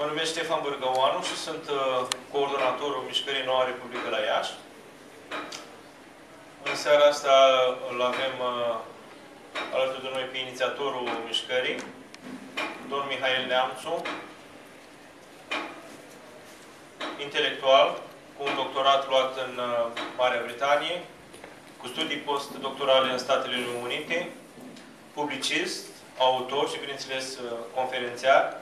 Mă numesc Ștefan Bărgăoanu și sunt uh, coordonatorul Mișcării Noua Republică la Iași. În seara asta îl avem uh, alături de noi pe inițiatorul mișcării, domnul Mihail Neamțu, intelectual, cu un doctorat luat în uh, Marea Britanie, cu studii postdoctorale în Statele Unite, publicist, autor și, bineînțeles, conferențiar,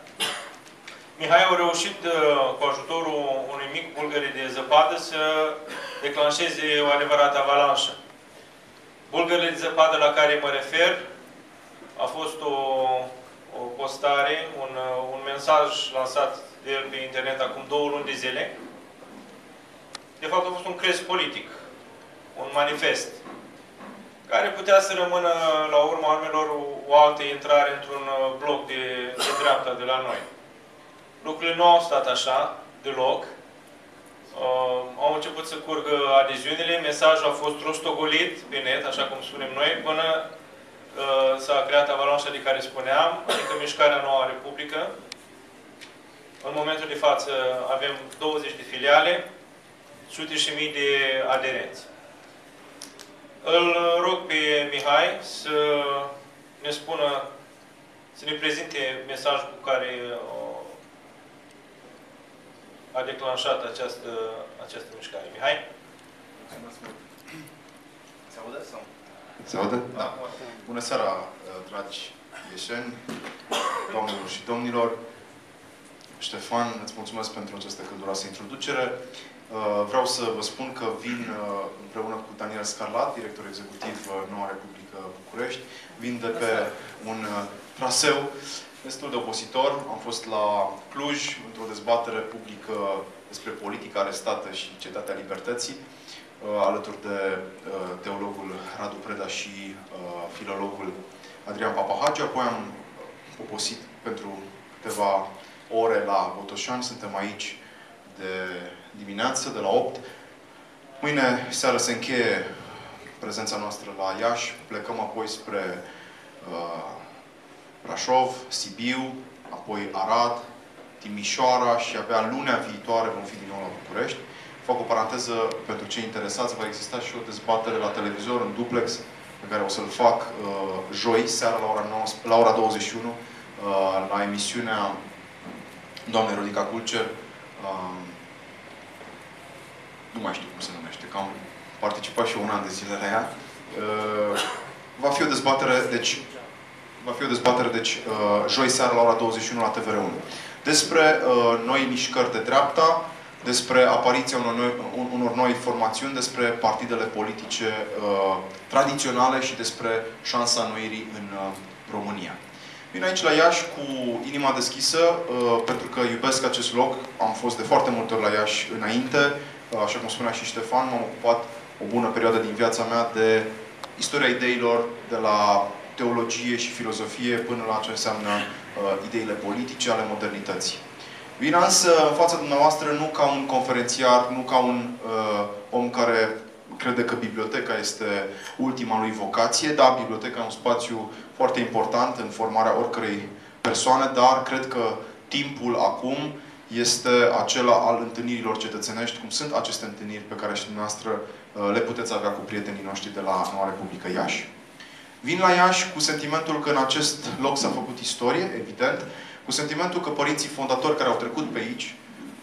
Mihai a reușit, uh, cu ajutorul unui mic bulgăre de zăpadă, să declanșeze o adevărată avalanșă. Bulgările de zăpadă la care mă refer a fost o, o postare, un, uh, un mesaj lansat de el pe internet acum două luni de zile. De fapt, a fost un crez politic, un manifest, care putea să rămână, la urma urmelor, o altă intrare într-un uh, bloc de, de dreapta de la noi. Lucrurile nu au stat așa, deloc. Uh, au început să curgă adeziunile, mesajul a fost rostogolit pe net, așa cum spunem noi, până uh, s-a creat avalanșa de care spuneam, adică Mișcarea Noua Republică. În momentul de față avem 20 de filiale, sute și mii de aderenți. Îl rog pe Mihai să ne spună, să ne prezinte mesajul cu care uh, a declanșat această, această mișcare. Mihai? Se aude sau? Se aude? Da. Bună seara, dragi ieșeni, doamnelor și domnilor. Ștefan, îți mulțumesc pentru această călduroasă introducere. Uh, vreau să vă spun că vin uh, împreună cu Daniel Scarlat, director executiv uh, Noua Republică București. Vin de pe un traseu destul de opositor. Am fost la Cluj, într-o dezbatere publică despre politica arestată și Cetatea Libertății, uh, alături de uh, teologul Radu Preda și uh, filologul Adrian Papahagi. Apoi am poposit pentru câteva ore la Botoșani. Suntem aici de dimineață, de la 8. Mâine seară se încheie prezența noastră la Iași. Plecăm apoi spre uh, Brașov, Sibiu, apoi Arad, Timișoara și abia lunea viitoare vom fi din nou la București. Fac o paranteză pentru cei interesați, va exista și o dezbatere la televizor în duplex pe care o să-l fac uh, joi, seara la ora, 9, la ora 21, uh, la emisiunea doamnei Rodica Culcer. Uh, nu mai știu cum se numește, că am participat și eu un an de zile la ea. Uh, va fi o dezbatere, deci va fi o dezbatere, deci, uh, joi seara la ora 21 la TVR1. Despre uh, noi mișcări de dreapta, despre apariția unor noi, unor noi formațiuni, despre partidele politice uh, tradiționale și despre șansa noirii în uh, România. Vin aici la Iași cu inima deschisă, uh, pentru că iubesc acest loc. Am fost de foarte multe ori la Iași înainte. Uh, așa cum spunea și Ștefan, m-am ocupat o bună perioadă din viața mea de istoria ideilor, de la teologie și filozofie până la ce înseamnă uh, ideile politice ale modernității. Vin însă în fața dumneavoastră nu ca un conferențiar, nu ca un uh, om care crede că biblioteca este ultima lui vocație. Da, biblioteca e un spațiu foarte important în formarea oricărei persoane, dar cred că timpul acum este acela al întâlnirilor cetățenești, cum sunt aceste întâlniri pe care și dumneavoastră uh, le puteți avea cu prietenii noștri de la Noua Republică Iași. Vin la Iași cu sentimentul că în acest loc s-a făcut istorie, evident, cu sentimentul că părinții fondatori care au trecut pe aici,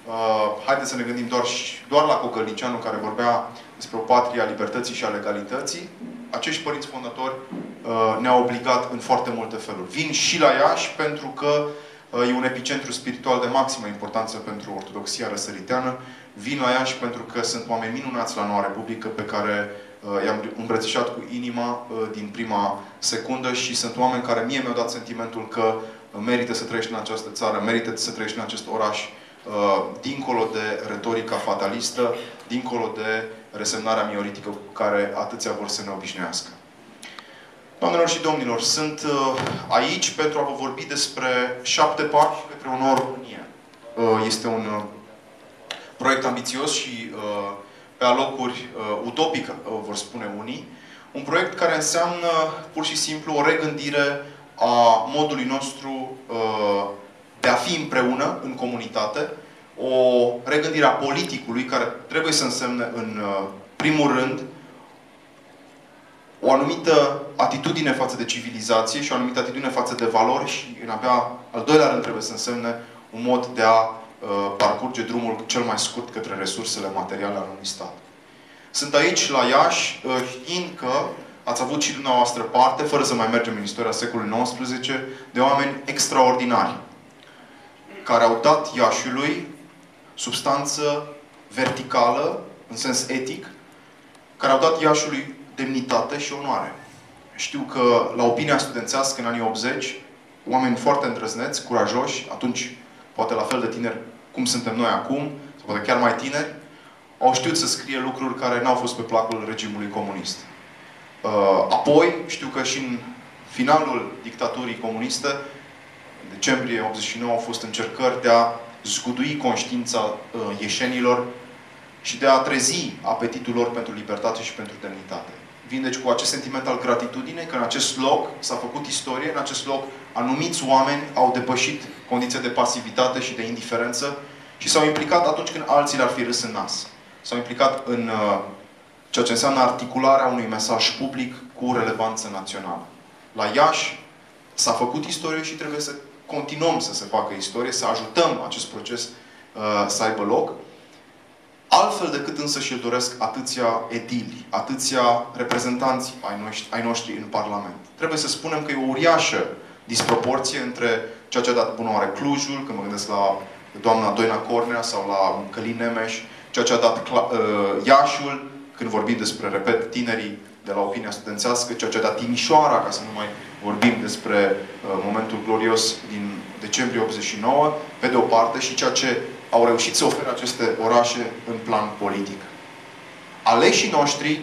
uh, haideți să ne gândim doar, doar la Cogălnicianu, care vorbea despre o patrie a libertății și a legalității, acești părinți fondatori uh, ne-au obligat în foarte multe feluri. Vin și la Iași pentru că uh, e un epicentru spiritual de maximă importanță pentru ortodoxia răsăriteană. Vin la Iași pentru că sunt oameni minunați la Noua Republică pe care Uh, i-am îmbrățișat cu inima uh, din prima secundă și sunt oameni care mie mi-au dat sentimentul că uh, merită să trăiești în această țară, merită să trăiești în acest oraș, dincolo de retorica fatalistă, dincolo de resemnarea mioritică cu care atâția vor să ne obișnuiască. Doamnelor și domnilor, sunt aici pentru a vă vorbi despre șapte pași către o nouă România. Este un proiect ambițios și pe alocuri uh, utopic, uh, vor spune unii, un proiect care înseamnă pur și simplu o regândire a modului nostru uh, de a fi împreună în comunitate, o regândire a politicului care trebuie să însemne în uh, primul rând o anumită atitudine față de civilizație și o anumită atitudine față de valori și în abia al doilea rând trebuie să însemne un mod de a uh, parcurge drumul cel mai scurt către resursele materiale ale unui stat. Sunt aici la Iași uh, știind că ați avut și dumneavoastră parte, fără să mai mergem în istoria secolului XIX, de oameni extraordinari care au dat Iașiului substanță verticală, în sens etic, care au dat Iașiului demnitate și onoare. Știu că la opinia studențească în anii 80, oameni foarte îndrăzneți, curajoși, atunci poate la fel de tineri cum suntem noi acum, sau poate chiar mai tineri, au știut să scrie lucruri care n-au fost pe placul regimului comunist. Uh, apoi, știu că și în finalul dictaturii comuniste, în decembrie 89, au fost încercări de a zgudui conștiința uh, ieșenilor și de a trezi apetitul lor pentru libertate și pentru demnitate. Vin deci cu acest sentiment al gratitudinei, că în acest loc s-a făcut istorie, în acest loc anumiți oameni au depășit condiția de pasivitate și de indiferență și s-au implicat atunci când alții le-ar fi râs în nas. S-au implicat în uh, ceea ce înseamnă articularea unui mesaj public cu relevanță națională. La Iași s-a făcut istorie și trebuie să continuăm să se facă istorie, să ajutăm acest proces uh, să aibă loc. Altfel decât însă și-l doresc atâția edili, atâția reprezentanți ai noștri, ai noștri în Parlament. Trebuie să spunem că e o uriașă disproporție între ceea ce a dat bunoare Clujul, când mă gândesc la doamna Doina Cornea sau la Călin Nemeș, ceea ce a dat uh, Iașul, când vorbim despre, repet, tinerii de la opinia studențească, ceea ce a dat Timișoara, ca să nu mai vorbim despre uh, momentul glorios din decembrie 89, pe de o parte, și ceea ce au reușit să ofere aceste orașe în plan politic. Aleșii noștri,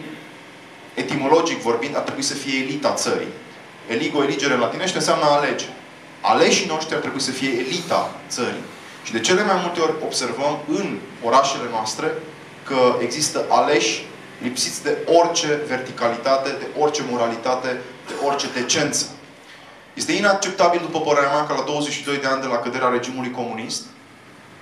etimologic vorbind, ar trebui să fie elita țării. Eligo, eligere în latinește, înseamnă alege. Aleșii noștri ar trebui să fie elita țării. Și de cele mai multe ori observăm în orașele noastre că există aleși lipsiți de orice verticalitate, de orice moralitate, de orice decență. Este inacceptabil, după părerea mea, ca la 22 de ani de la căderea regimului comunist,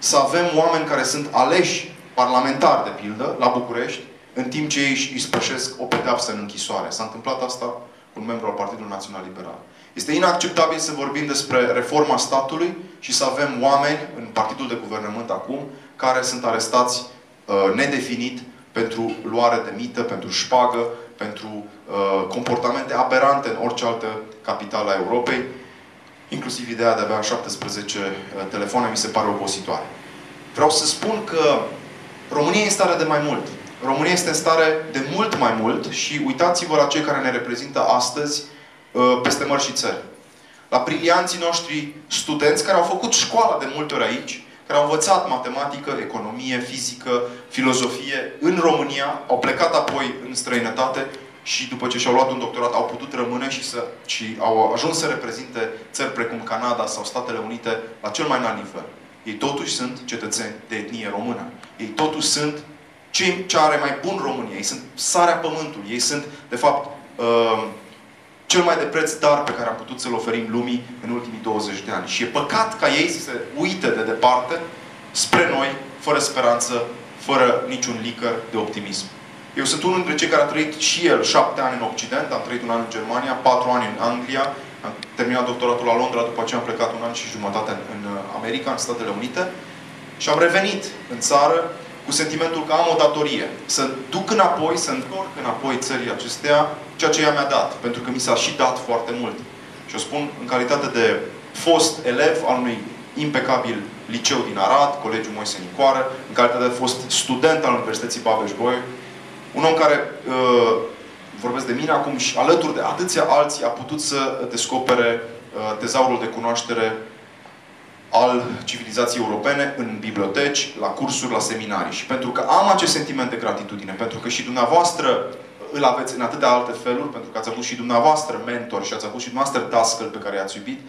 să avem oameni care sunt aleși parlamentari, de pildă, la București, în timp ce ei își spășesc o pedeapsă în închisoare. S-a întâmplat asta cu un membru al Partidului Național Liberal. Este inacceptabil să vorbim despre reforma statului și să avem oameni în Partidul de Guvernământ acum care sunt arestați uh, nedefinit pentru luare de mită, pentru șpagă, pentru uh, comportamente aberante în orice altă capitală a Europei. Inclusiv ideea de a avea 17 uh, telefoane mi se pare obositoare. Vreau să spun că România e în stare de mai mult. România este în stare de mult mai mult și uitați-vă la cei care ne reprezintă astăzi uh, peste mări și țări. La brilianții noștri studenți care au făcut școala de multe ori aici, care au învățat matematică, economie, fizică, filozofie în România, au plecat apoi în străinătate și după ce și-au luat un doctorat au putut rămâne și, să, și au ajuns să reprezinte țări precum Canada sau Statele Unite la cel mai înalt nivel. Ei totuși sunt cetățeni de etnie română. Ei totuși sunt cei ce are mai bun România. Ei sunt sarea pământului. Ei sunt, de fapt, uh, cel mai de preț dar pe care am putut să-l oferim lumii în ultimii 20 de ani. Și e păcat ca ei să se uite de departe spre noi, fără speranță, fără niciun licăr de optimism. Eu sunt unul dintre cei care a trăit și el șapte ani în Occident, am trăit un an în Germania, patru ani în Anglia, am terminat doctoratul la Londra, după aceea am plecat un an și jumătate în America, în Statele Unite, și am revenit în țară cu sentimentul că am o datorie. Să duc înapoi, să întorc înapoi țării acestea ceea ce ea mi-a dat. Pentru că mi s-a și dat foarte mult. Și o spun în calitate de fost elev al unui impecabil liceu din Arad, Colegiul Moise Nicoară, în calitate de fost student al Universității Babeș-Bolyai, un om care, uh, vorbesc de mine acum, și alături de atâția alții a putut să descopere uh, tezaurul de cunoaștere al civilizației europene în biblioteci, la cursuri, la seminarii. Și pentru că am acest sentiment de gratitudine, pentru că și dumneavoastră îl aveți în atâtea alte feluri, pentru că ați avut și dumneavoastră mentor și ați avut și dumneavoastră dascăl pe care i-ați iubit,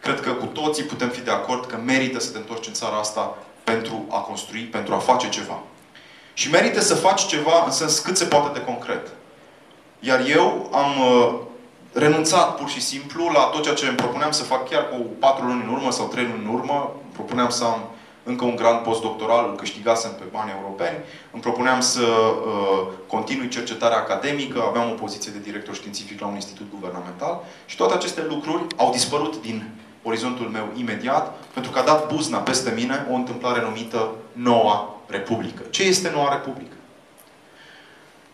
cred că cu toții putem fi de acord că merită să te întorci în țara asta pentru a construi, pentru a face ceva. Și merită să faci ceva în sens cât se poate de concret. Iar eu am uh, renunțat pur și simplu la tot ceea ce îmi propuneam să fac chiar cu patru luni în urmă sau trei luni în urmă. Propuneam să am încă un grant postdoctoral, îl câștigasem pe bani europeni. Îmi propuneam să uh, continui cercetarea academică, aveam o poziție de director științific la un institut guvernamental și toate aceste lucruri au dispărut din orizontul meu imediat, pentru că a dat buzna peste mine o întâmplare numită Noua Republică. Ce este Noua Republică?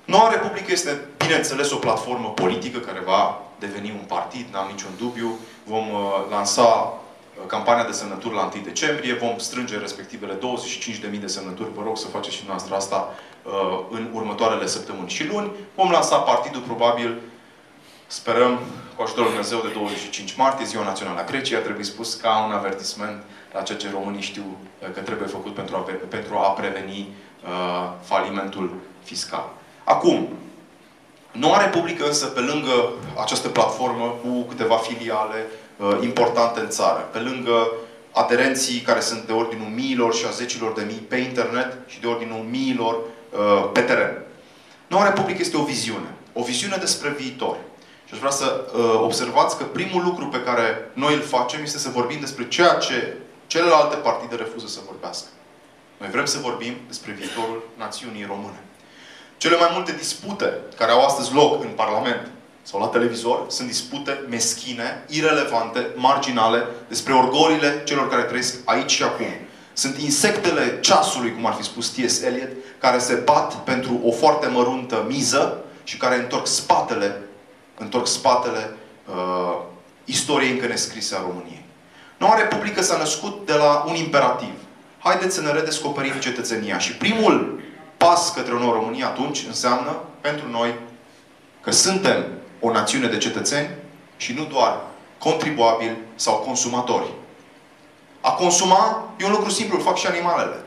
Noua Republică este, bineînțeles, o platformă politică care va deveni un partid, n-am niciun dubiu. Vom uh, lansa uh, campania de semnături la 1 decembrie, vom strânge respectivele 25.000 de semnături, vă rog să faceți și noastră asta uh, în următoarele săptămâni și luni. Vom lansa partidul probabil, sperăm, cu ajutorul Dumnezeu de 25 martie, Ziua Națională a Greciei, a trebuit spus ca un avertisment la ceea ce românii știu că trebuie făcut pentru a, pentru a preveni uh, falimentul fiscal. Acum, Noua Republică însă, pe lângă această platformă cu câteva filiale uh, importante în țară, pe lângă aderenții care sunt de ordinul miilor și a zecilor de mii pe internet și de ordinul miilor uh, pe teren. Noua Republică este o viziune. O viziune despre viitor. Și aș vrea să uh, observați că primul lucru pe care noi îl facem este să vorbim despre ceea ce celelalte partide refuză să vorbească. Noi vrem să vorbim despre viitorul națiunii române. Cele mai multe dispute care au astăzi loc în Parlament sau la televizor sunt dispute meschine, irelevante, marginale, despre orgolile celor care trăiesc aici și acum. Sunt insectele ceasului, cum ar fi spus T.S. Eliot, care se bat pentru o foarte măruntă miză și care întorc spatele, întorc spatele uh, istoriei încă nescrise a României. Noua Republică s-a născut de la un imperativ. Haideți să ne redescoperim cetățenia. Și primul pas către o nouă Românie atunci înseamnă pentru noi că suntem o națiune de cetățeni și nu doar contribuabili sau consumatori. A consuma e un lucru simplu, îl fac și animalele.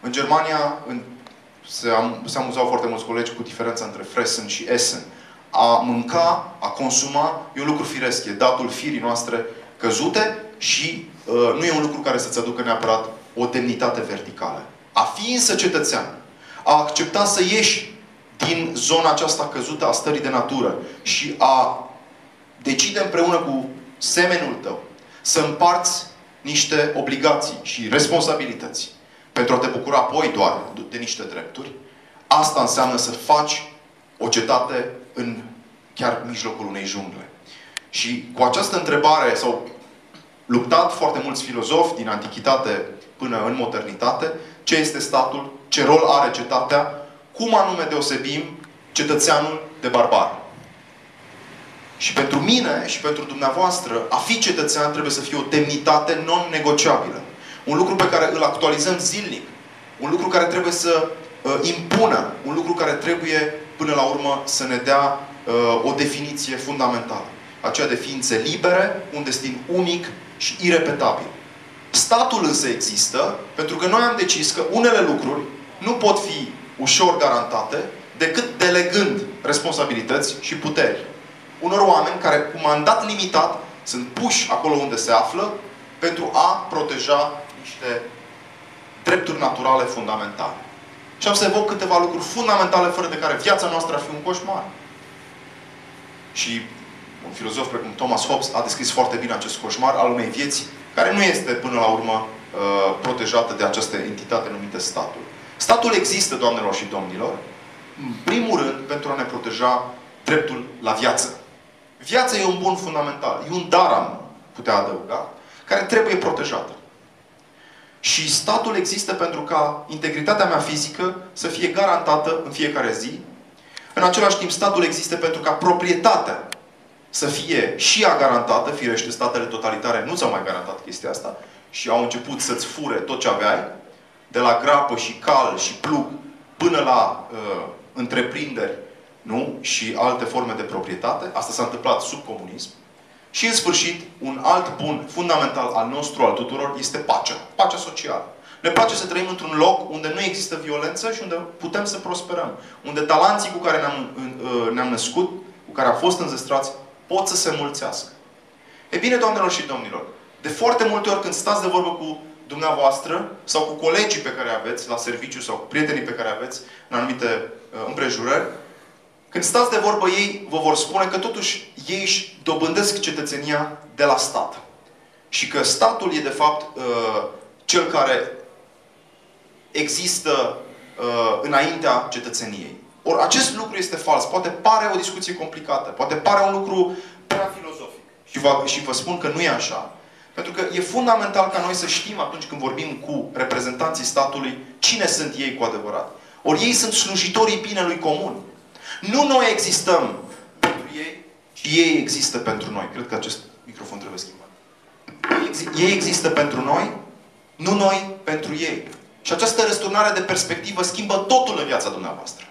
În Germania în, se, am, se amuzau foarte mulți colegi cu diferența între fressen și essen. A mânca, a consuma, e un lucru firesc, e datul firii noastre căzute și uh, nu e un lucru care să-ți aducă neapărat o demnitate verticală. A fi însă cetățean a accepta să ieși din zona aceasta căzută a stării de natură și a decide împreună cu semenul tău să împarți niște obligații și responsabilități pentru a te bucura apoi doar de niște drepturi, asta înseamnă să faci o cetate în chiar mijlocul unei jungle. Și cu această întrebare s-au luptat foarte mulți filozofi din antichitate până în modernitate, ce este statul, ce rol are cetatea, cum anume deosebim cetățeanul de barbar. Și pentru mine și pentru dumneavoastră, a fi cetățean trebuie să fie o demnitate non-negociabilă. Un lucru pe care îl actualizăm zilnic. Un lucru care trebuie să uh, impună. Un lucru care trebuie, până la urmă, să ne dea uh, o definiție fundamentală. Aceea de ființe libere, un destin unic și irepetabil. Statul însă există pentru că noi am decis că unele lucruri nu pot fi ușor garantate decât delegând responsabilități și puteri. Unor oameni care cu mandat limitat sunt puși acolo unde se află pentru a proteja niște drepturi naturale fundamentale. Și am să evoc câteva lucruri fundamentale fără de care viața noastră ar fi un coșmar. Și un filozof precum Thomas Hobbes a descris foarte bine acest coșmar al unei vieți care nu este până la urmă uh, protejată de această entitate numită statul. Statul există, doamnelor și domnilor, în primul rând pentru a ne proteja dreptul la viață. Viața e un bun fundamental, e un dar, am putea adăuga, care trebuie protejată. Și statul există pentru ca integritatea mea fizică să fie garantată în fiecare zi. În același timp, statul există pentru ca proprietatea să fie și ea garantată, firește, statele totalitare nu ți-au mai garantat chestia asta și au început să-ți fure tot ce aveai, de la grapă și cal și plug până la uh, întreprinderi nu? și alte forme de proprietate. Asta s-a întâmplat sub comunism. Și în sfârșit, un alt bun fundamental al nostru, al tuturor, este pacea. Pacea socială. Ne place să trăim într-un loc unde nu există violență și unde putem să prosperăm. Unde talanții cu care ne-am, uh, ne născut, cu care am fost înzestrați, pot să se mulțească. E bine, doamnelor și domnilor, de foarte multe ori când stați de vorbă cu dumneavoastră sau cu colegii pe care aveți la serviciu sau cu prietenii pe care aveți în anumite uh, împrejurări, Când stați de vorbă ei, vă vor spune că totuși ei își dobândesc cetățenia de la stat. Și că statul e de fapt uh, cel care există uh, înaintea cetățeniei. Ori acest lucru este fals. Poate pare o discuție complicată, poate pare un lucru prea filozofic. Și vă, și vă spun că nu e așa. Pentru că e fundamental ca noi să știm atunci când vorbim cu reprezentanții statului cine sunt ei cu adevărat. Ori ei sunt slujitorii binelui comun. Nu noi existăm pentru ei, ci ei există pentru noi. Cred că acest microfon trebuie schimbat. Ei există pentru noi, nu noi pentru ei. Și această răsturnare de perspectivă schimbă totul în viața dumneavoastră.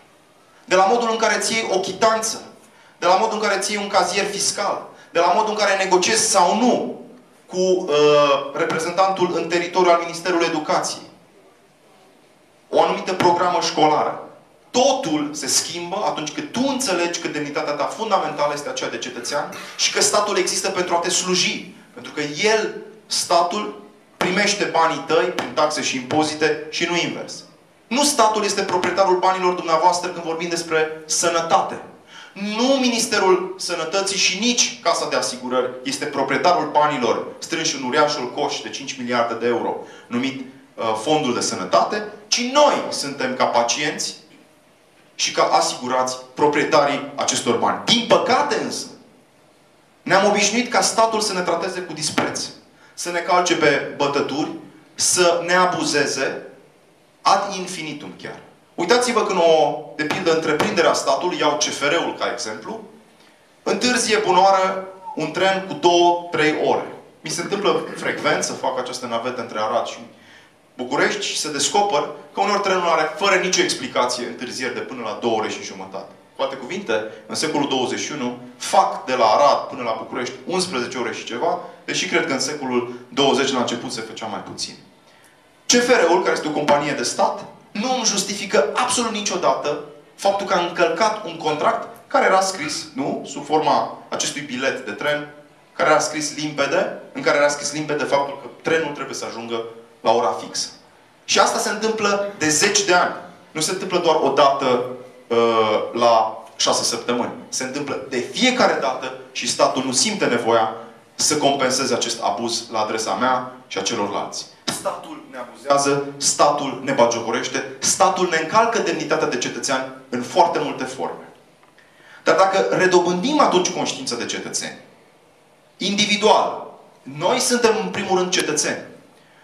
De la modul în care îți iei o chitanță, de la modul în care îți iei un cazier fiscal, de la modul în care negociezi sau nu cu uh, reprezentantul în teritoriul al Ministerului Educației. O anumită programă școlară. Totul se schimbă atunci când tu înțelegi că demnitatea ta fundamentală este aceea de cetățean și că statul există pentru a te sluji. Pentru că el, statul, primește banii tăi prin taxe și impozite și nu invers. Nu statul este proprietarul banilor dumneavoastră când vorbim despre sănătate. Nu Ministerul Sănătății și nici Casa de Asigurări este proprietarul banilor strânși în uriașul coș de 5 miliarde de euro, numit uh, Fondul de Sănătate, ci noi suntem ca pacienți și ca asigurați proprietarii acestor bani. Din păcate însă, ne-am obișnuit ca statul să ne trateze cu dispreț, să ne calce pe bătături, să ne abuzeze ad infinitum chiar. Uitați-vă când o, de pildă, întreprinderea statului, iau CFR-ul ca exemplu, întârzie bunoară un tren cu două, trei ore. Mi se întâmplă frecvent să fac această navetă între Arad și București și se descoper că uneori trenul are, fără nicio explicație, întârzieri de până la două ore și jumătate. Cu alte cuvinte, în secolul 21 fac de la Arad până la București 11 ore și ceva, deși cred că în secolul 20 la început se făcea mai puțin. CFR-ul, care este o companie de stat, nu îmi justifică absolut niciodată faptul că a încălcat un contract care era scris, nu? Sub forma acestui bilet de tren, care era scris limpede, în care era scris limpede faptul că trenul trebuie să ajungă la ora fixă. Și asta se întâmplă de zeci de ani. Nu se întâmplă doar o dată uh, la șase săptămâni. Se întâmplă de fiecare dată și statul nu simte nevoia să compenseze acest abuz la adresa mea și a celorlalți. Statul ne abuzează, statul ne bagiocorește, statul ne încalcă demnitatea de cetățean în foarte multe forme. Dar dacă redobândim atunci conștiința de cetățeni, individual, noi suntem în primul rând cetățeni.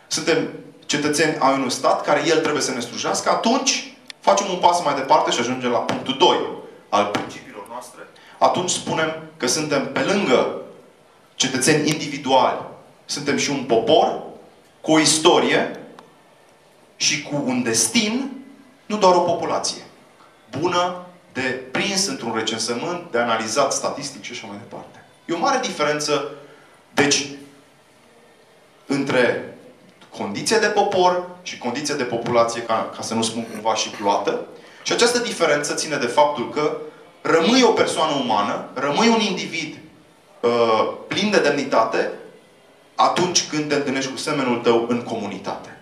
Suntem cetățeni ai unui stat care el trebuie să ne slujească, atunci facem un pas mai departe și ajungem la punctul 2 al principiilor noastre. Atunci spunem că suntem pe lângă cetățeni individuali, suntem și un popor cu o istorie și cu un destin, nu doar o populație. Bună, de prins într-un recensământ, de analizat statistic și așa mai departe. E o mare diferență, deci, între condiția de popor și condiția de populație, ca, ca să nu spun cumva și ploată. Și această diferență ține de faptul că rămâi o persoană umană, rămâi un individ uh, plin de demnitate atunci când te întâlnești cu semenul tău în comunitate.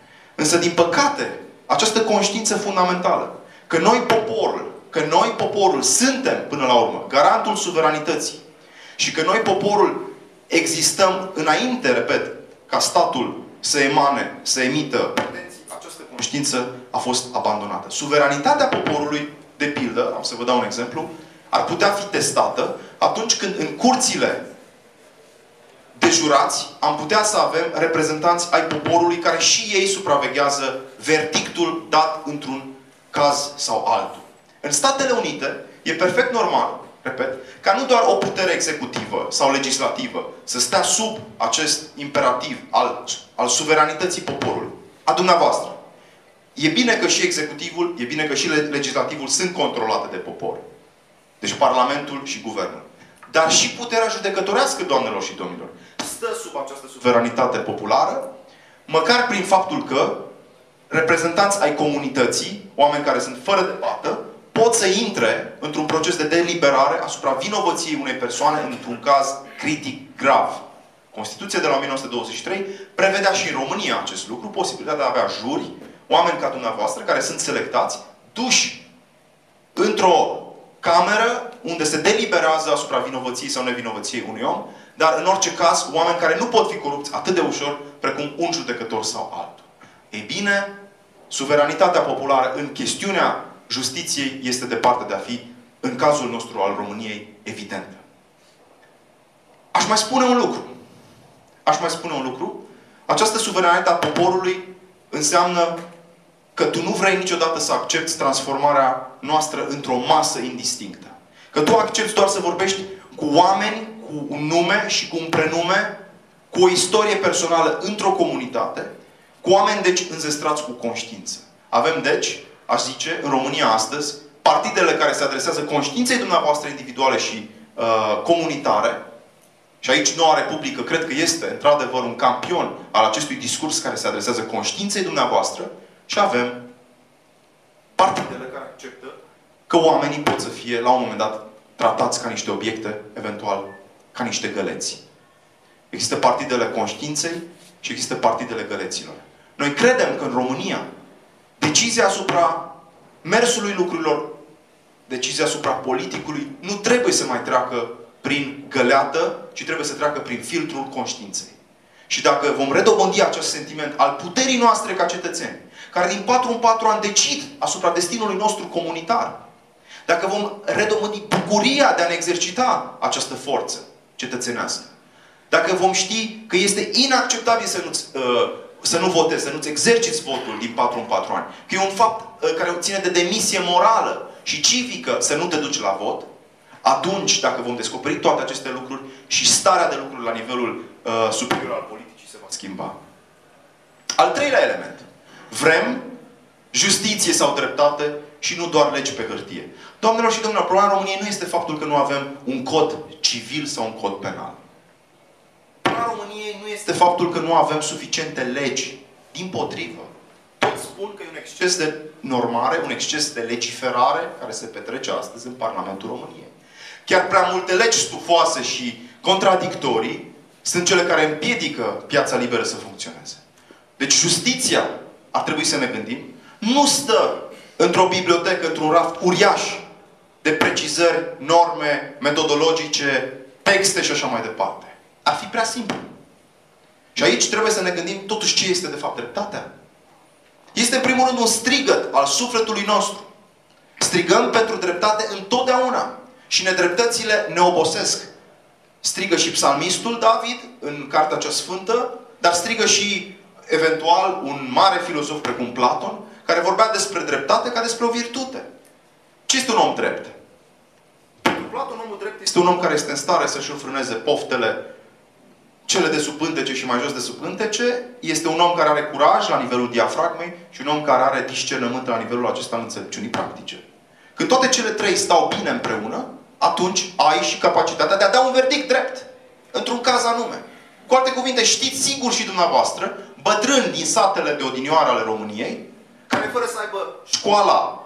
Însă, din păcate, această conștiință fundamentală, că noi poporul, că noi poporul suntem, până la urmă, garantul suveranității și că noi poporul existăm înainte, repet, ca statul să emane, să emită această conștiință a fost abandonată. Suveranitatea poporului, de pildă, am să vă dau un exemplu, ar putea fi testată atunci când în curțile de jurați am putea să avem reprezentanți ai poporului care și ei supraveghează verdictul dat într-un caz sau altul. În Statele Unite e perfect normal, repet, ca nu doar o putere executivă sau legislativă să stea sub acest imperativ al, al suveranității poporului, a dumneavoastră. E bine că și executivul, e bine că și legislativul sunt controlate de popor. Deci Parlamentul și Guvernul. Dar și puterea judecătorească, doamnelor și domnilor, stă sub această suveranitate populară, măcar prin faptul că reprezentanți ai comunității, oameni care sunt fără de pată, pot să intre într-un proces de deliberare asupra vinovăției unei persoane într-un caz critic grav. Constituția de la 1923 prevedea și în România acest lucru, posibilitatea de a avea juri, oameni ca dumneavoastră, care sunt selectați, duși într-o cameră unde se deliberează asupra vinovăției sau nevinovăției unui om, dar în orice caz, oameni care nu pot fi corupți atât de ușor precum un judecător sau altul. Ei bine, suveranitatea populară în chestiunea justiției este departe de a fi, în cazul nostru al României, evidentă. Aș mai spune un lucru. Aș mai spune un lucru. Această suveranitate a poporului înseamnă că tu nu vrei niciodată să accepti transformarea noastră într-o masă indistinctă. Că tu accepti doar să vorbești cu oameni, cu un nume și cu un prenume, cu o istorie personală într-o comunitate, cu oameni, deci, înzestrați cu conștiință. Avem, deci, aș zice, în România astăzi, partidele care se adresează conștiinței dumneavoastră individuale și uh, comunitare, și aici Noua Republică cred că este, într-adevăr, un campion al acestui discurs care se adresează conștiinței dumneavoastră și avem partidele care acceptă că oamenii pot să fie, la un moment dat, tratați ca niște obiecte, eventual ca niște găleți. Există partidele conștiinței și există partidele găleților. Noi credem că în România decizia asupra mersului lucrurilor, decizia asupra politicului, nu trebuie să mai treacă prin găleată, ci trebuie să treacă prin filtrul conștiinței. Și dacă vom redobândi acest sentiment al puterii noastre ca cetățeni, care din 4 în 4 ani decid asupra destinului nostru comunitar, dacă vom redobândi bucuria de a ne exercita această forță cetățenească, dacă vom ști că este inacceptabil să, nu uh, să nu votezi, să nu-ți exerciți votul din 4 în 4 ani, că e un fapt uh, care ține de demisie morală și civică să nu te duci la vot, atunci, dacă vom descoperi toate aceste lucruri și starea de lucruri la nivelul uh, superior al politicii se va schimba. Al treilea element. Vrem justiție sau dreptate și nu doar legi pe hârtie. Doamnelor și domnilor, problema României nu este faptul că nu avem un cod civil sau un cod penal. Problema României nu este faptul că nu avem suficiente legi. Din potrivă. Pot spun că e un exces de normare, un exces de legiferare care se petrece astăzi în Parlamentul României. Chiar prea multe legi stufoase și contradictorii sunt cele care împiedică piața liberă să funcționeze. Deci justiția, ar trebui să ne gândim, nu stă într-o bibliotecă, într-un raft uriaș de precizări, norme, metodologice, texte și așa mai departe. Ar fi prea simplu. Și aici trebuie să ne gândim totuși ce este de fapt dreptatea. Este în primul rând un strigăt al sufletului nostru. Strigăm pentru dreptate întotdeauna. Și nedreptățile ne obosesc. Strigă și psalmistul David în Cartea cea Sfântă, dar strigă și eventual un mare filozof precum Platon, care vorbea despre dreptate ca despre o virtute. Ce este un om drept? Pentru Platon, omul drept este un om care este în stare să-și înfrâneze poftele cele de sub pântece și mai jos de sub pântece. Este un om care are curaj la nivelul diafragmei și un om care are discernământ la nivelul acesta în înțelepciunii practice. Când toate cele trei stau bine împreună, atunci ai și capacitatea de a da un verdict drept. Într-un caz anume. Cu alte cuvinte, știți sigur și dumneavoastră, bătrâni din satele de odinioară ale României, care fără să aibă școala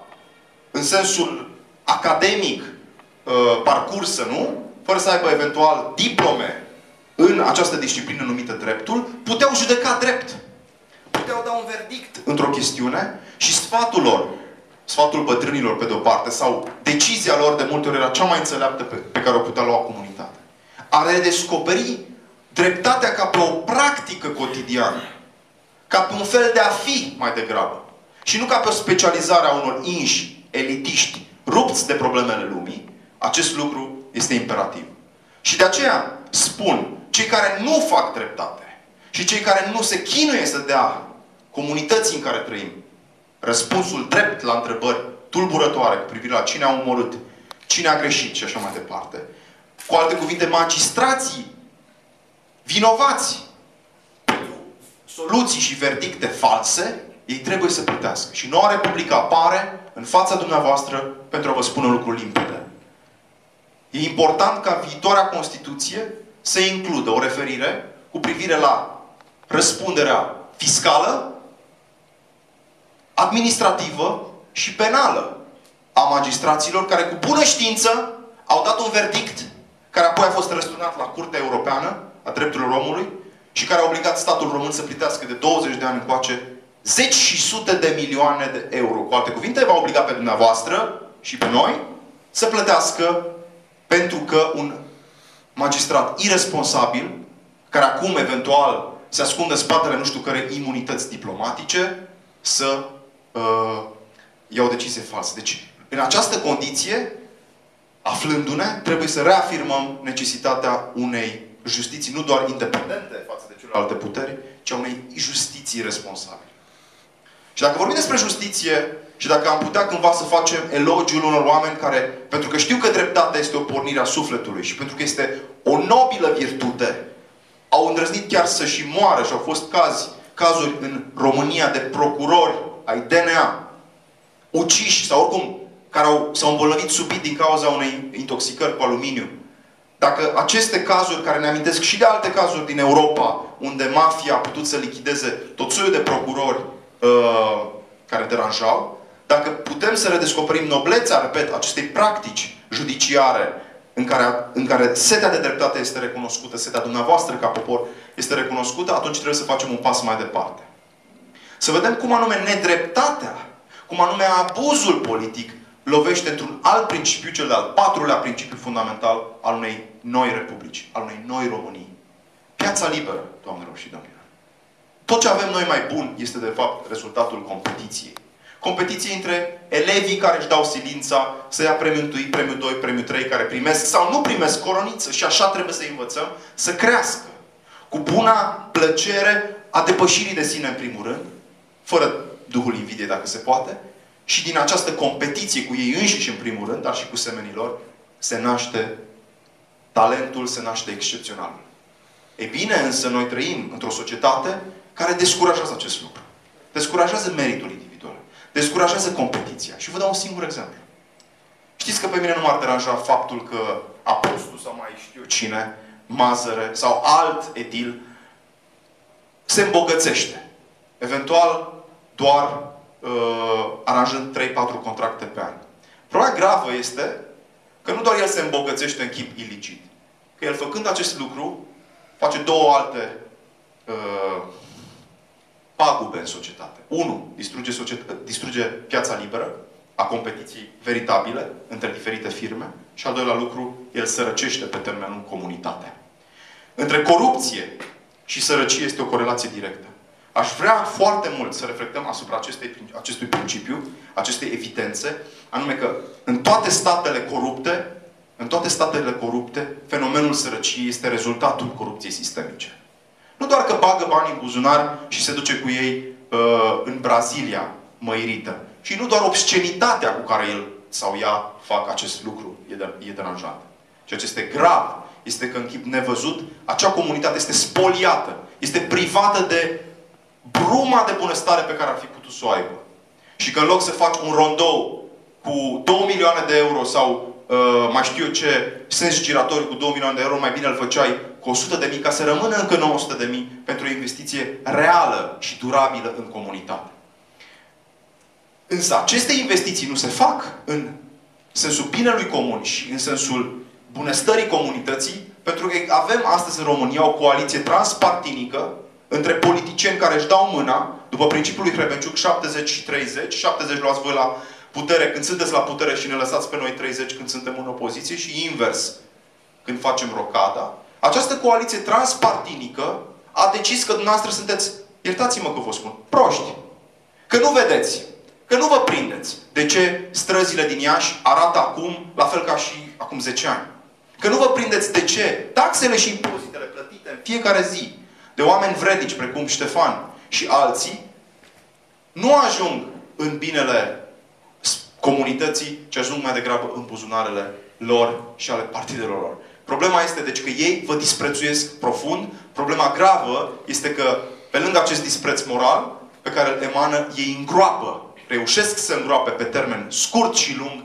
în sensul academic uh, parcursă, nu? Fără să aibă eventual diplome în această disciplină numită dreptul, puteau judeca drept. Puteau da un verdict într-o chestiune și sfatul lor sfatul bătrânilor pe de-o parte sau decizia lor de multe ori era cea mai înțeleaptă pe, pe care o putea lua comunitatea. A redescoperi dreptatea ca pe o practică cotidiană. Ca pe un fel de a fi mai degrabă. Și nu ca pe o specializare a unor inși, elitiști, rupți de problemele lumii. Acest lucru este imperativ. Și de aceea spun, cei care nu fac dreptate și cei care nu se chinuie să dea comunității în care trăim răspunsul drept la întrebări tulburătoare cu privire la cine a omorât, cine a greșit și așa mai departe. Cu alte cuvinte, magistrații vinovați pentru soluții și verdicte false, ei trebuie să plătească. Și noua Republică apare în fața dumneavoastră pentru a vă spune un lucru limpede. E important ca viitoarea Constituție să includă o referire cu privire la răspunderea fiscală administrativă și penală a magistraților care cu bună știință au dat un verdict care apoi a fost răsturnat la Curtea Europeană a Drepturilor Omului și care a obligat statul român să plătească de 20 de ani încoace zeci și sute de milioane de euro. Cu alte cuvinte, va obliga pe dumneavoastră și pe noi să plătească pentru că un magistrat irresponsabil, care acum eventual se ascunde în spatele nu știu care imunități diplomatice, să uh, ia o decizie falsă. Deci, în această condiție, aflându-ne, trebuie să reafirmăm necesitatea unei justiții nu doar independente față de celelalte puteri, ci a unei justiții responsabile. Și dacă vorbim despre justiție și dacă am putea cândva să facem elogiul unor oameni care, pentru că știu că dreptatea este o pornire a sufletului și pentru că este o nobilă virtute, au îndrăznit chiar să și moară și au fost cazi, cazuri în România de procurori ai DNA, uciși sau oricum care au, s-au îmbolnăvit subit din cauza unei intoxicări cu aluminiu. Dacă aceste cazuri, care ne amintesc și de alte cazuri din Europa, unde mafia a putut să lichideze tot soiul de procurori uh, care deranjau, dacă putem să redescoperim noblețea, repet, acestei practici judiciare în care, în care setea de dreptate este recunoscută, setea dumneavoastră ca popor este recunoscută, atunci trebuie să facem un pas mai departe. Să vedem cum anume nedreptatea, cum anume abuzul politic lovește într-un alt principiu, cel de-al patrulea principiu fundamental al unei noi republici, al unei noi Românii. Piața liberă, doamnelor și domnilor. Tot ce avem noi mai bun este, de fapt, rezultatul competiției. Competiție între elevii care își dau silința să ia premiul 1, premiul 2, premiul 3, care primesc sau nu primesc coroniță și așa trebuie să învățăm să crească. Cu buna plăcere a depășirii de sine în primul rând, fără duhul invidiei dacă se poate, și din această competiție cu ei înșiși în primul rând, dar și cu semenilor, se naște talentul, se naște excepțional. E bine, însă, noi trăim într-o societate care descurajează acest lucru. Descurajează meritul individual. Descurajează competiția. Și vă dau un singur exemplu. Știți că pe mine nu m-ar deranja faptul că apostul sau mai știu cine, Mazăre sau alt edil se îmbogățește. Eventual doar uh, aranjând 3-4 contracte pe an. Problema gravă este că nu doar el se îmbogățește în chip ilicit. Că el făcând acest lucru, face două alte uh, pagube în societate. Unu, distruge, societate, distruge piața liberă a competiției veritabile între diferite firme. Și al doilea lucru, el sărăcește pe termen lung comunitatea. Între corupție și sărăcie este o corelație directă. Aș vrea foarte mult să reflectăm asupra acestei, acestui principiu, acestei evidențe, anume că în toate statele corupte, în toate statele corupte, fenomenul sărăciei este rezultatul corupției sistemice. Nu doar că bagă bani în buzunar și se duce cu ei uh, în Brazilia măirită, ci nu doar obscenitatea cu care el sau ea fac acest lucru e, de, e deranjant. Ceea ce este grav este că în chip nevăzut, acea comunitate este spoliată, este privată de bruma de bunăstare pe care ar fi putut să o aibă. Și că în loc să faci un rondou cu 2 milioane de euro sau uh, mai știu eu ce sens giratoriu cu 2 milioane de euro, mai bine îl făceai cu 100 de mii ca să rămână încă 900 de mii pentru o investiție reală și durabilă în comunitate. Însă aceste investiții nu se fac în sensul binelui comun și în sensul bunăstării comunității, pentru că avem astăzi în România o coaliție transpartinică între politicieni care își dau mâna, după principiul lui Hrebenciuc 70 și 30, 70 luați voi la putere când sunteți la putere și ne lăsați pe noi 30 când suntem în opoziție și invers când facem rocada. Această coaliție transpartinică a decis că dumneavoastră sunteți, iertați-mă că vă spun, proști. Că nu vedeți, că nu vă prindeți de ce străzile din Iași arată acum la fel ca și acum 10 ani. Că nu vă prindeți de ce taxele și impozitele plătite în fiecare zi de oameni vredici, precum Ștefan și alții, nu ajung în binele comunității, ci ajung mai degrabă în buzunarele lor și ale partidelor lor. Problema este, deci, că ei vă disprețuiesc profund. Problema gravă este că, pe lângă acest dispreț moral, pe care îl emană, ei îngroapă, reușesc să îngroape pe termen scurt și lung,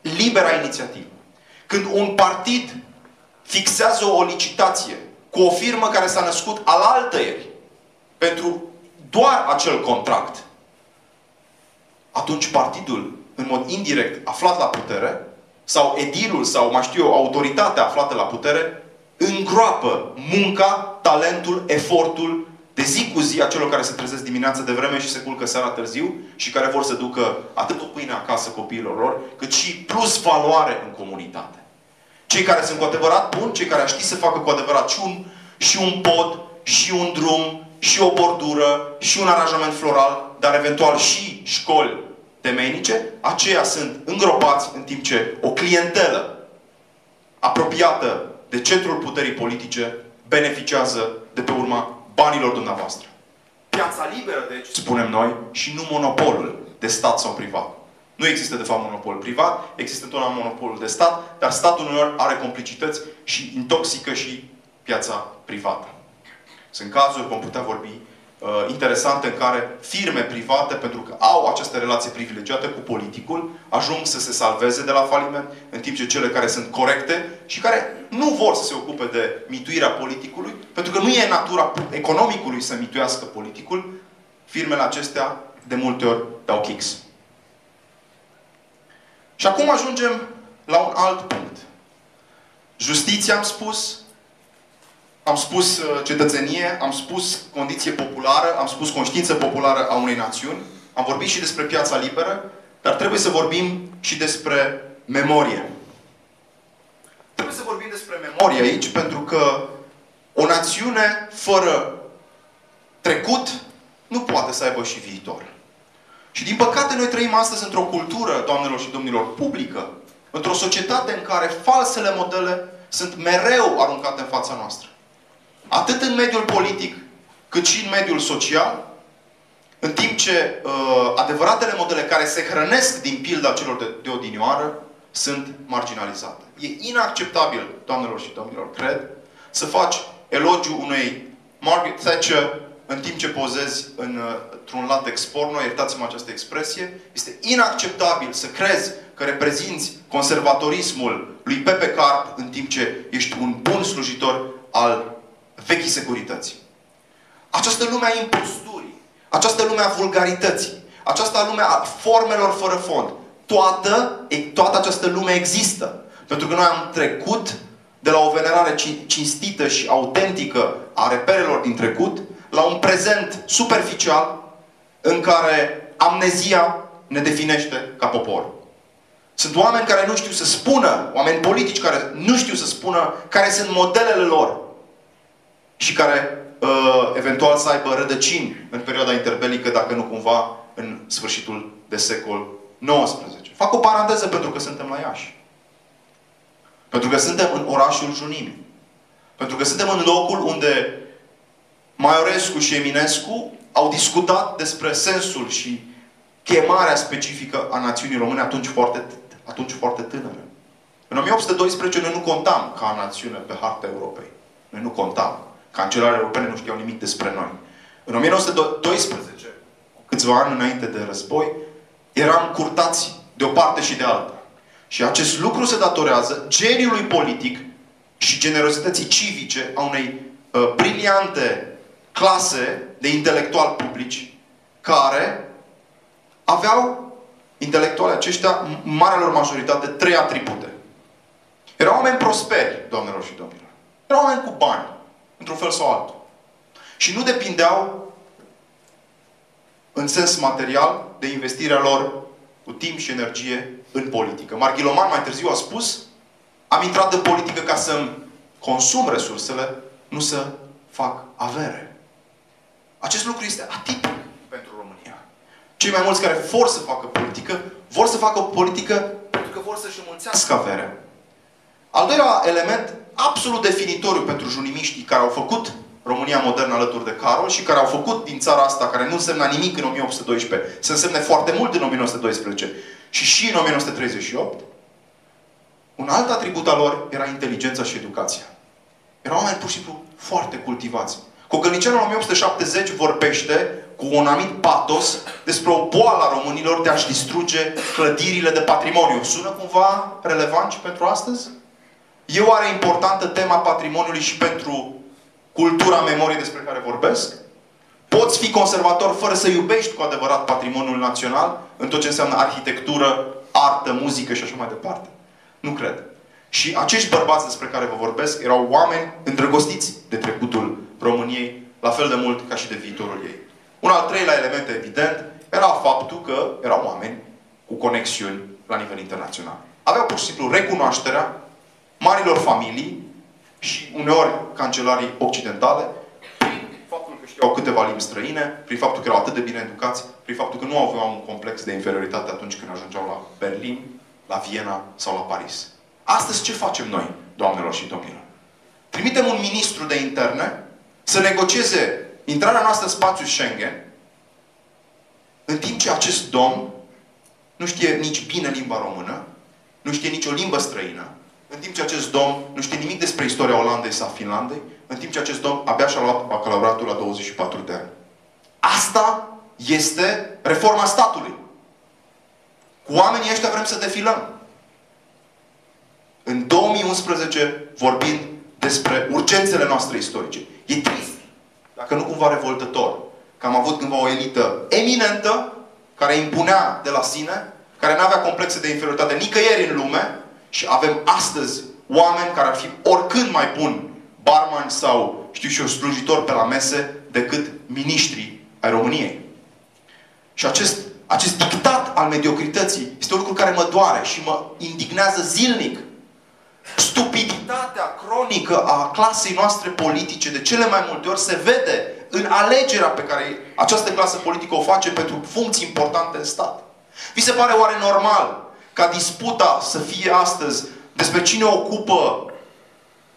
libera inițiativă. Când un partid fixează o licitație cu o firmă care s-a născut al altăieri pentru doar acel contract, atunci partidul, în mod indirect, aflat la putere, sau edilul, sau mai știu eu, autoritatea aflată la putere, îngroapă munca, talentul, efortul de zi cu zi a celor care se trezesc dimineața de vreme și se culcă seara târziu și care vor să ducă atât o pâine acasă copiilor lor, cât și plus valoare în comunitate. Cei care sunt cu adevărat buni, cei care ști să facă cu adevărat și un, și un pod, și un drum, și o bordură, și un aranjament floral, dar eventual și școli temeinice, aceia sunt îngropați în timp ce o clientelă apropiată de centrul puterii politice beneficiază de pe urma banilor dumneavoastră. Piața liberă, deci, spunem noi, și nu monopolul de stat sau privat. Nu există, de fapt, monopol privat, există întotdeauna monopolul de stat, dar statul uneori are complicități și intoxică și piața privată. Sunt cazuri, vom putea vorbi, uh, interesante în care firme private, pentru că au aceste relații privilegiate cu politicul, ajung să se salveze de la faliment, în timp ce cele care sunt corecte și care nu vor să se ocupe de mituirea politicului, pentru că nu e natura economicului să mituiască politicul, firmele acestea de multe ori dau kicks. Și acum ajungem la un alt punct. Justiția am spus, am spus uh, cetățenie, am spus condiție populară, am spus conștiință populară a unei națiuni, am vorbit și despre piața liberă, dar trebuie să vorbim și despre memorie. Trebuie să vorbim despre memorie aici, pentru că o națiune fără trecut nu poate să aibă și viitor. Și din păcate noi trăim astăzi într-o cultură, doamnelor și domnilor, publică, într-o societate în care falsele modele sunt mereu aruncate în fața noastră. Atât în mediul politic, cât și în mediul social, în timp ce uh, adevăratele modele care se hrănesc din pilda celor de, de odinioară sunt marginalizate. E inacceptabil, doamnelor și domnilor, cred, să faci elogiu unei Margaret Thatcher în timp ce pozezi în, uh, într-un latex porno, iertați-mă această expresie, este inacceptabil să crezi că reprezinți conservatorismul lui Pepe Carp în timp ce ești un bun slujitor al vechii securității. Această lume a imposturii, această lume a vulgarității, această lume a formelor fără fond, toată, toată această lume există. Pentru că noi am trecut de la o venerare cinstită și autentică a reperelor din trecut la un prezent superficial în care amnezia ne definește ca popor. Sunt oameni care nu știu să spună, oameni politici care nu știu să spună care sunt modelele lor și care uh, eventual să aibă rădăcini în perioada interbelică, dacă nu cumva în sfârșitul de secol XIX. Fac o paranteză pentru că suntem la Iași. Pentru că suntem în orașul Junimii. Pentru că suntem în locul unde Maiorescu și Eminescu au discutat despre sensul și chemarea specifică a națiunii române atunci foarte, atunci foarte tânără. În 1812 noi nu contam ca națiune pe harta Europei. Noi nu contam. Cancelarele europene nu știau nimic despre noi. În 1912, cu câțiva ani înainte de război, eram curtați de o parte și de alta. Și acest lucru se datorează geniului politic și generozității civice a unei uh, briliante clase de intelectuali publici care aveau, intelectuali aceștia, marea lor majoritate, trei atribute. Erau oameni prosperi, doamnelor și domnilor. Erau oameni cu bani, într-un fel sau altul. Și nu depindeau în sens material de investirea lor cu timp și energie în politică. Marghiloman mai târziu a spus am intrat în politică ca să-mi consum resursele, nu să fac avere. Acest lucru este atipic pentru România. Cei mai mulți care vor să facă politică, vor să facă politică pentru că vor să-și înmulțească averea. Al doilea element absolut definitoriu pentru junimiștii care au făcut România modernă alături de Carol și care au făcut din țara asta, care nu însemna nimic în 1812, să însemne foarte mult în 1912 și și în 1938, un alt atribut al lor era inteligența și educația. Erau oameni pur și simplu foarte cultivați. Cocălnicianul în 1870 vorbește cu un anumit patos despre o boală a românilor de a-și distruge clădirile de patrimoniu. Sună cumva relevant și pentru astăzi? E oare importantă tema patrimoniului și pentru cultura memoriei despre care vorbesc? Poți fi conservator fără să iubești cu adevărat patrimoniul național în tot ce înseamnă arhitectură, artă, muzică și așa mai departe? Nu cred. Și acești bărbați despre care vă vorbesc erau oameni îndrăgostiți de trecutul României la fel de mult ca și de viitorul ei. Un al treilea element evident era faptul că erau oameni cu conexiuni la nivel internațional. Aveau pur și simplu recunoașterea marilor familii și uneori cancelarii occidentale prin faptul că știau câteva limbi străine, prin faptul că erau atât de bine educați, prin faptul că nu aveau un complex de inferioritate atunci când ajungeau la Berlin, la Viena sau la Paris. Astăzi ce facem noi, doamnelor și domnilor? Trimitem un ministru de interne să negocieze intrarea noastră în spațiul Schengen, în timp ce acest domn nu știe nici bine limba română, nu știe nicio limbă străină, în timp ce acest domn nu știe nimic despre istoria Olandei sau Finlandei, în timp ce acest domn abia și-a luat bacalaureatul la 24 de ani. Asta este reforma statului. Cu oamenii ăștia vrem să defilăm. În 2011 vorbind despre urgențele noastre istorice. E trist, dacă nu cumva revoltător, că am avut cândva o elită eminentă, care impunea de la sine, care nu avea complexe de inferioritate nicăieri în lume și avem astăzi oameni care ar fi oricând mai bun barman sau, știu și eu, slujitor pe la mese decât miniștrii ai României. Și acest, acest dictat al mediocrității este un lucru care mă doare și mă indignează zilnic. Stupiditatea cronică a clasei noastre politice de cele mai multe ori se vede în alegerea pe care această clasă politică o face pentru funcții importante în stat. Vi se pare oare normal ca disputa să fie astăzi despre cine ocupă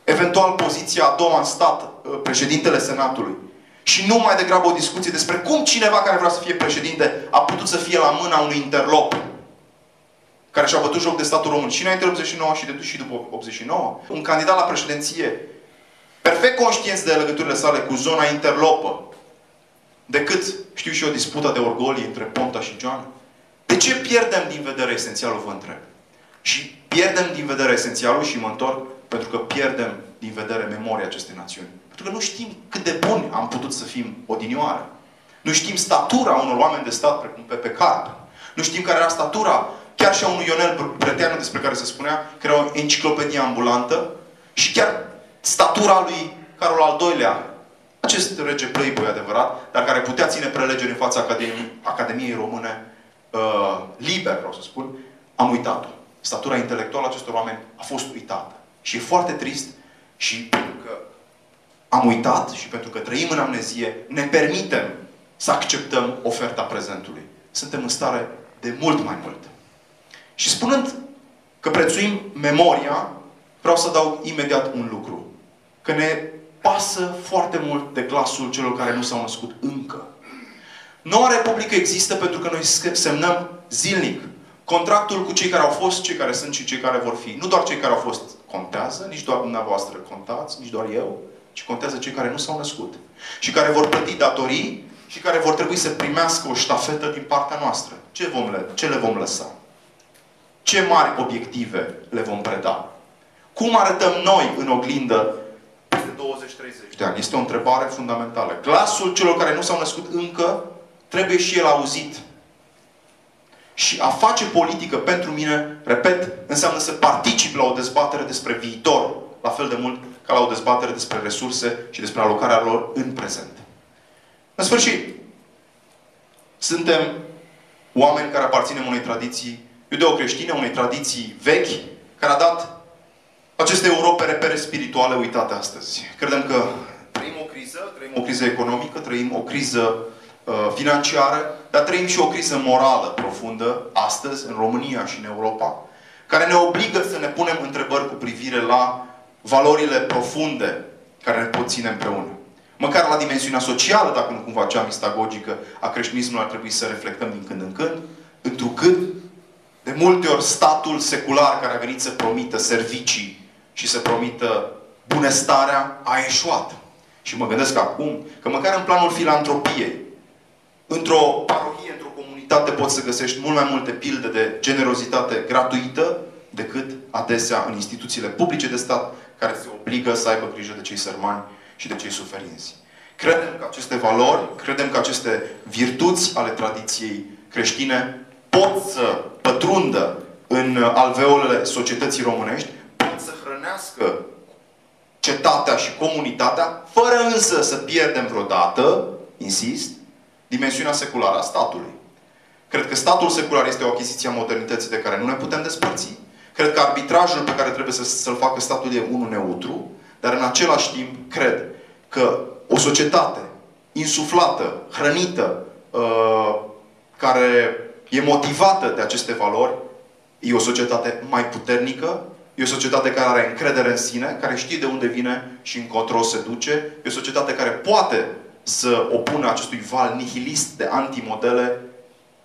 eventual poziția a doua în stat, uh, președintele Senatului? Și nu mai degrabă o discuție despre cum cineva care vrea să fie președinte a putut să fie la mâna unui interlop care și-a bătut joc de statul român și înainte 89 și, de, și după 89. Un candidat la președinție perfect conștienți de legăturile sale cu zona interlopă, decât, știu și eu, disputa de orgolii între Ponta și John. De ce pierdem din vedere esențialul, vă întreb? Și pierdem din vedere esențialul și mă întorc pentru că pierdem din vedere memoria acestei națiuni. Pentru că nu știm cât de buni am putut să fim odinioare. Nu știm statura unor oameni de stat precum Pepe Carp. Nu știm care era statura chiar și a unui Ionel Breteanu despre care se spunea că era o enciclopedie ambulantă și chiar statura lui Carol al II-lea, acest rege playboy adevărat, dar care putea ține prelegeri în fața Academiei, Academiei Române uh, liber, vreau să spun, am uitat-o. Statura intelectuală acestor oameni a fost uitată. Și e foarte trist și pentru că am uitat și pentru că trăim în amnezie, ne permitem să acceptăm oferta prezentului. Suntem în stare de mult mai mult. Și spunând că prețuim memoria, vreau să dau imediat un lucru. Că ne pasă foarte mult de glasul celor care nu s-au născut încă. Noua Republică există pentru că noi semnăm zilnic contractul cu cei care au fost, cei care sunt și cei care vor fi. Nu doar cei care au fost contează, nici doar dumneavoastră contați, nici doar eu, ci contează cei care nu s-au născut. Și care vor plăti datorii și care vor trebui să primească o ștafetă din partea noastră. Ce, vom le, ce le vom lăsa? Ce mari obiective le vom preda? Cum arătăm noi în oglindă peste 20-30 de ani? Este o întrebare fundamentală. Glasul celor care nu s-au născut încă trebuie și el auzit. Și a face politică pentru mine, repet, înseamnă să particip la o dezbatere despre viitor, la fel de mult ca la o dezbatere despre resurse și despre alocarea lor în prezent. În sfârșit, suntem oameni care aparținem unei tradiții iudeo-creștine, unei tradiții vechi, care a dat aceste Europe repere spirituale uitate astăzi. Credem că trăim o criză, trăim o criză economică, trăim o criză uh, financiară, dar trăim și o criză morală profundă astăzi, în România și în Europa, care ne obligă să ne punem întrebări cu privire la valorile profunde care ne pot ține împreună. Măcar la dimensiunea socială, dacă nu cumva cea mistagogică a creștinismului, ar trebui să reflectăm din când în când, întrucât de multe ori statul secular care a venit să promită servicii și să promită bunăstarea a eșuat. Și mă gândesc acum că măcar în planul filantropiei, într-o parohie, într-o comunitate poți să găsești mult mai multe pilde de generozitate gratuită decât adesea în instituțiile publice de stat care se obligă să aibă grijă de cei sărmani și de cei suferinți. Credem că aceste valori, credem că aceste virtuți ale tradiției creștine pot să pătrundă în alveolele societății românești, pot să hrănească cetatea și comunitatea, fără însă să pierdem vreodată, insist, dimensiunea seculară a statului. Cred că statul secular este o achiziție a modernității de care nu ne putem despărți. Cred că arbitrajul pe care trebuie să, să-l facă statul e unul neutru, dar în același timp cred că o societate insuflată, hrănită, uh, care e motivată de aceste valori, e o societate mai puternică, e o societate care are încredere în sine, care știe de unde vine și încotro se duce, e o societate care poate să opună acestui val nihilist de antimodele,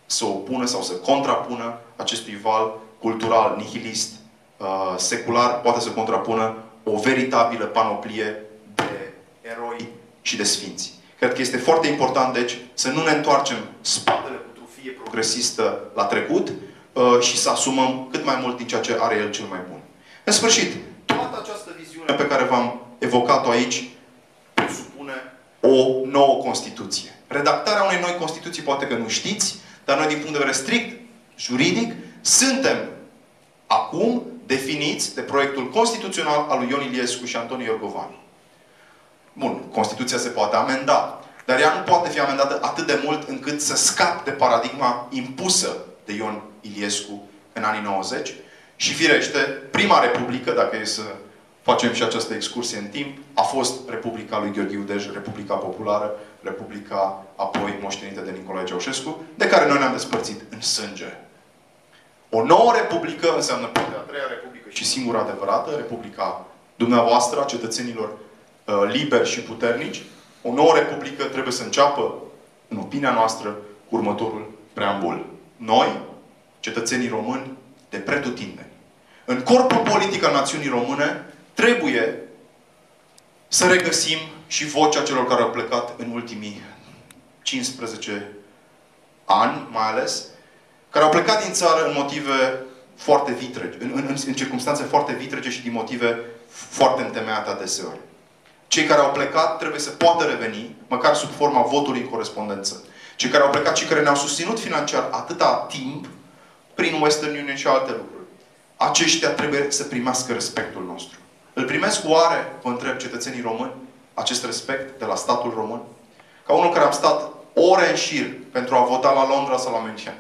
să opună sau să contrapună acestui val cultural nihilist, uh, secular, poate să contrapună o veritabilă panoplie de eroi și de sfinți. Cred că este foarte important, deci, să nu ne întoarcem spatele cu trufie progresistă la trecut uh, și să asumăm cât mai mult din ceea ce are el cel mai bun. În sfârșit, toată această viziune pe care v-am evocat-o aici presupune o nouă Constituție. Redactarea unei noi Constituții poate că nu știți, dar noi din punct de vedere strict juridic suntem acum definiți de proiectul constituțional al lui Ion Iliescu și Antonio Iorgovani. Bun, Constituția se poate amenda, dar ea nu poate fi amendată atât de mult încât să scap de paradigma impusă de Ion Iliescu în anii 90 și firește, prima republică, dacă e să facem și această excursie în timp, a fost Republica lui Gheorghe Udej, Republica Populară, Republica apoi moștenită de Nicolae Ceaușescu, de care noi ne-am despărțit în sânge. O nouă republică înseamnă poate a treia republică și singura adevărată, Republica dumneavoastră, a cetățenilor uh, liberi și puternici. O nouă republică trebuie să înceapă, în opinia noastră, cu următorul preambul. Noi, cetățenii români, de pretutindeni. În corpul politic al națiunii române trebuie să regăsim și vocea celor care au plecat în ultimii 15 ani, mai ales, care au plecat din țară în motive foarte vitrege, în, în, în circunstanțe foarte vitrege și din motive foarte întemeiate adeseori. Cei care au plecat trebuie să poată reveni, măcar sub forma votului în corespondență. Cei care au plecat și care ne-au susținut financiar atâta timp, prin Western Union și alte lucruri, aceștia trebuie să primească respectul nostru. Îl primesc oare, vă întreb cetățenii români, acest respect de la statul român? Ca unul care am stat ore în șir pentru a vota la Londra sau la München.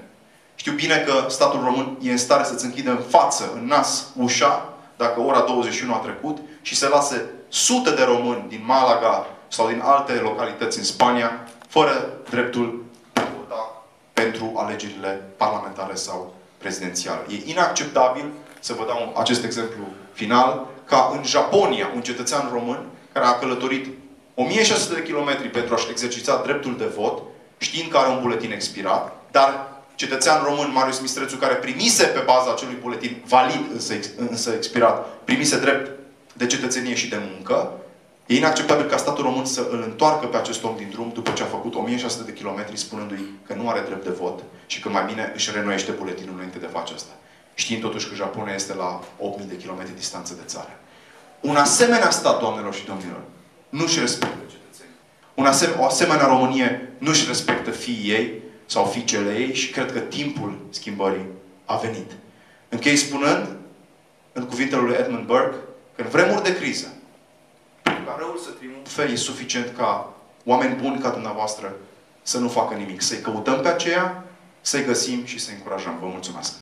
Știu bine că statul român e în stare să-ți închidă în față, în nas, ușa, dacă ora 21 a trecut, și să lase sute de români din Malaga sau din alte localități în Spania, fără dreptul de a vota pentru alegerile parlamentare sau prezidențiale. E inacceptabil, să vă dau acest exemplu final, ca în Japonia, un cetățean român care a călătorit 1600 de kilometri pentru a-și exercita dreptul de vot, știind că are un buletin expirat, dar cetățean român, Marius Mistrețu, care primise pe baza acelui buletin valid, însă, însă expirat, primise drept de cetățenie și de muncă, e inacceptabil ca statul român să îl întoarcă pe acest om din drum după ce a făcut 1600 de kilometri spunându-i că nu are drept de vot și că mai bine își renoiește buletinul înainte de a face asta. Știind totuși că Japonia este la 8000 de kilometri distanță de țară. Un asemenea stat, doamnelor și domnilor, nu-și respectă cetățenii. Un asem- o asemenea Românie nu-și respectă fiii ei sau fiicele ei și cred că timpul schimbării a venit. Închei spunând, în cuvintele lui Edmund Burke, că în vremuri de criză, ca răul să triumfe, e suficient ca oameni buni ca dumneavoastră să nu facă nimic. Să-i căutăm pe aceea, să-i găsim și să-i încurajăm. Vă mulțumesc!